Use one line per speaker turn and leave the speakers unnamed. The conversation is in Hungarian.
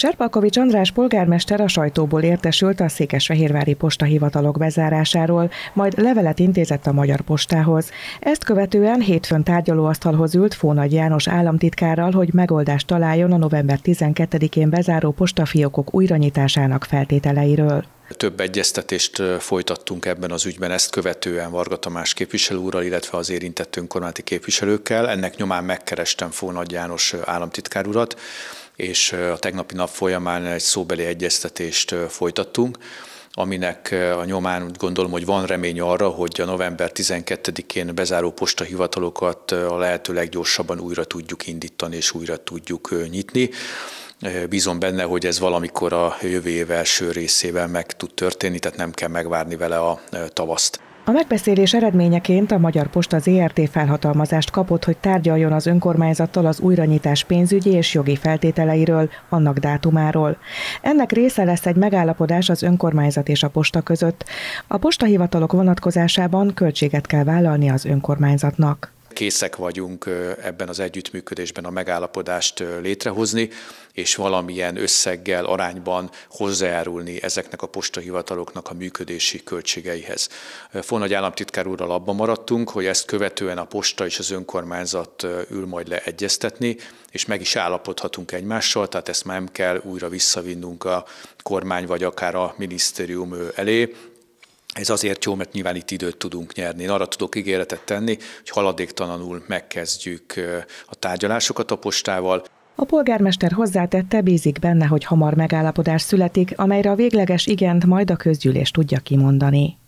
Cserpalkovics András polgármester a sajtóból értesült a Székesfehérvári postahivatalok bezárásáról, majd levelet intézett a Magyar Postához. Ezt követően hétfőn tárgyalóasztalhoz ült Fónagy János államtitkárral, hogy megoldást találjon a november 12-én bezáró postafiókok újranyitásának feltételeiről.
Több egyeztetést folytattunk ebben az ügyben, ezt követően Varga Tamás képviselő úrral, illetve az érintett önkormányzati képviselőkkel. Ennek nyomán megkerestem Fónagy János államtitkár urat, és a tegnapi nap folyamán egy szóbeli egyeztetést folytattunk aminek a nyomán úgy gondolom, hogy van remény arra, hogy a november 12-én bezáró postahivatalokat a lehető leggyorsabban újra tudjuk indítani és újra tudjuk nyitni. Bízom benne, hogy ez valamikor a jövő év első részében meg tud történni, tehát nem kell megvárni vele a tavaszt.
A megbeszélés eredményeként a Magyar Posta ZRT felhatalmazást kapott, hogy tárgyaljon az önkormányzattal az újranyitás pénzügyi és jogi feltételeiről, annak dátumáról. Ennek része lesz egy megállapodás az önkormányzat és a posta között. A postahivatalok vonatkozásában költséget kell vállalni az önkormányzatnak
készek vagyunk ebben az együttműködésben a megállapodást létrehozni, és valamilyen összeggel, arányban hozzájárulni ezeknek a postahivataloknak a működési költségeihez. Fonagy államtitkár úrral abban maradtunk, hogy ezt követően a posta és az önkormányzat ül majd leegyeztetni, és meg is állapodhatunk egymással, tehát ezt már nem kell újra visszavinnünk a kormány vagy akár a minisztérium elé, ez azért jó, mert nyilván itt időt tudunk nyerni. Én arra tudok ígéretet tenni, hogy haladéktalanul megkezdjük a tárgyalásokat a postával.
A polgármester hozzátette, bízik benne, hogy hamar megállapodás születik, amelyre a végleges igent majd a közgyűlés tudja kimondani.